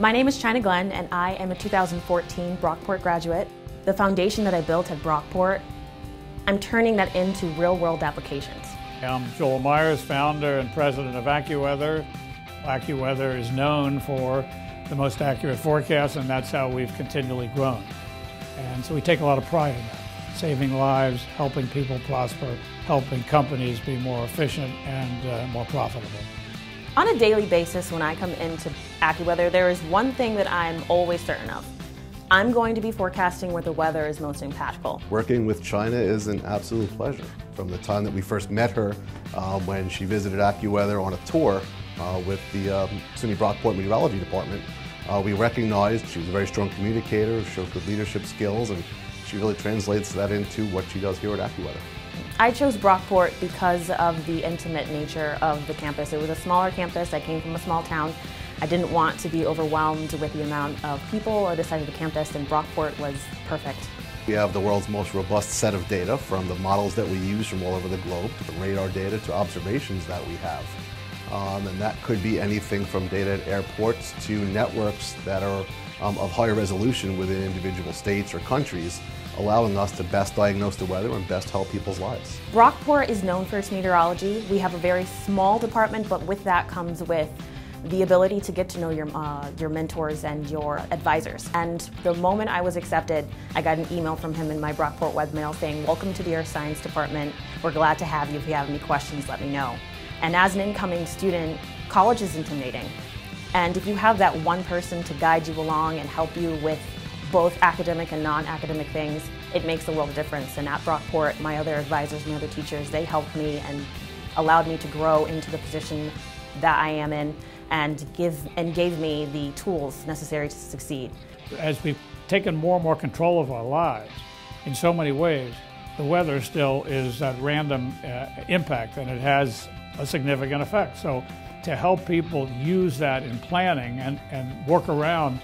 My name is Chyna Glenn, and I am a 2014 Brockport graduate. The foundation that I built at Brockport, I'm turning that into real-world applications. I'm Joel Myers, founder and president of AccuWeather. AccuWeather is known for the most accurate forecasts, and that's how we've continually grown. And so we take a lot of pride in that, saving lives, helping people prosper, helping companies be more efficient and uh, more profitable. On a daily basis, when I come into AccuWeather, there is one thing that I'm always certain of. I'm going to be forecasting where the weather is most impactful. Working with Chyna is an absolute pleasure. From the time that we first met her uh, when she visited AccuWeather on a tour uh, with the um, SUNY Brockport Meteorology Department, uh, we recognized she was a very strong communicator, showed good leadership skills, and she really translates that into what she does here at AccuWeather. I chose Brockport because of the intimate nature of the campus. It was a smaller campus. I came from a small town. I didn't want to be overwhelmed with the amount of people or the size of the campus, and Brockport was perfect. We have the world's most robust set of data from the models that we use from all over the globe to the radar data to observations that we have. Um, and that could be anything from data at airports to networks that are um, of higher resolution within individual states or countries, allowing us to best diagnose the weather and best help people's lives. Brockport is known for its meteorology. We have a very small department, but with that comes with the ability to get to know your, uh, your mentors and your advisors. And the moment I was accepted, I got an email from him in my Brockport webmail saying, welcome to the Earth Science Department. We're glad to have you. If you have any questions, let me know. And as an incoming student, college is intimidating. And if you have that one person to guide you along and help you with both academic and non-academic things, it makes a world of difference. And at Brockport, my other advisors, my other teachers, they helped me and allowed me to grow into the position that I am in and give and gave me the tools necessary to succeed. As we've taken more and more control of our lives in so many ways, the weather still is that random uh, impact and it has a significant effect. So to help people use that in planning and, and work around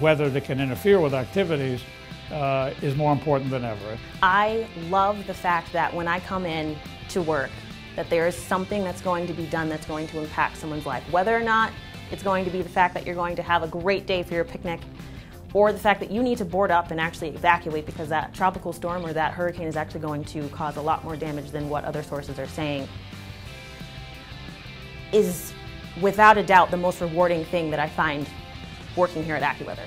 weather that can interfere with activities uh, is more important than ever. I love the fact that when I come in to work, that there is something that's going to be done that's going to impact someone's life. Whether or not it's going to be the fact that you're going to have a great day for your picnic, or the fact that you need to board up and actually evacuate because that tropical storm or that hurricane is actually going to cause a lot more damage than what other sources are saying is without a doubt the most rewarding thing that I find working here at AccuWeather.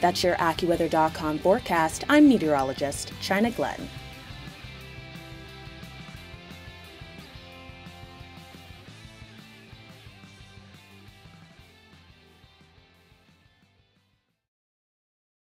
That's your AccuWeather.com forecast. I'm meteorologist Chyna Glenn.